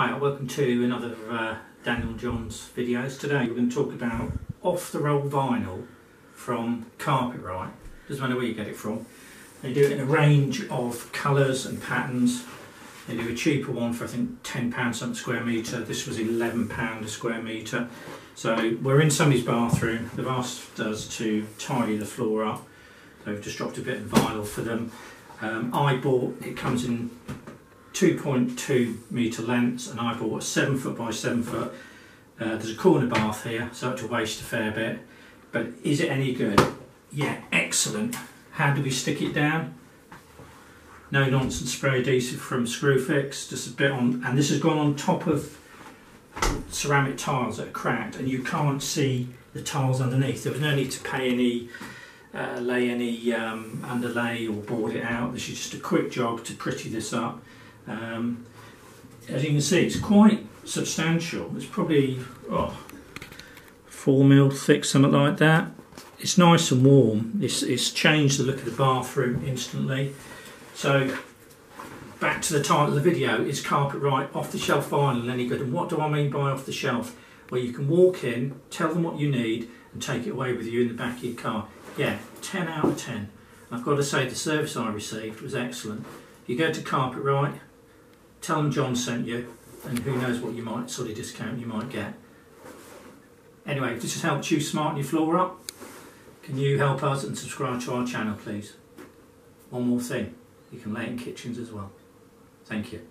Hi, welcome to another uh, Daniel Johns videos. Today we're going to talk about off-the-roll vinyl from Carpetright. Doesn't matter where you get it from. They do it in a range of colours and patterns. They do a cheaper one for I think £10 something square metre. This was £11 a square metre. So we're in somebody's bathroom. They've asked us to tidy the floor up. We've just dropped a bit of vinyl for them. Um, I bought, it comes in 2.2 metre lengths and I bought a 7 foot by 7 foot. Uh, there's a corner bath here so I had to waste a fair bit. But is it any good? Yeah, excellent. How do we stick it down? No nonsense spray adhesive from Screwfix, just a bit on, and this has gone on top of ceramic tiles that are cracked and you can't see the tiles underneath. There was no need to pay any uh, lay any um, underlay or board it out. This is just a quick job to pretty this up. Um, as you can see, it's quite substantial. It's probably oh, four mil thick, something like that. It's nice and warm. It's, it's changed the look of the bathroom instantly. So back to the title of the video, is Carpetright off the shelf vinyl any good? And what do I mean by off the shelf? Well, you can walk in, tell them what you need, and take it away with you in the back of your car. Yeah, 10 out of 10. I've got to say the service I received was excellent. You go to Carpetright, tell them John sent you, and who knows what you might sort of discount you might get. Anyway, if this has helped you smarten your floor up, can you help us and subscribe to our channel please? One more thing, you can lay in kitchens as well. Thank you.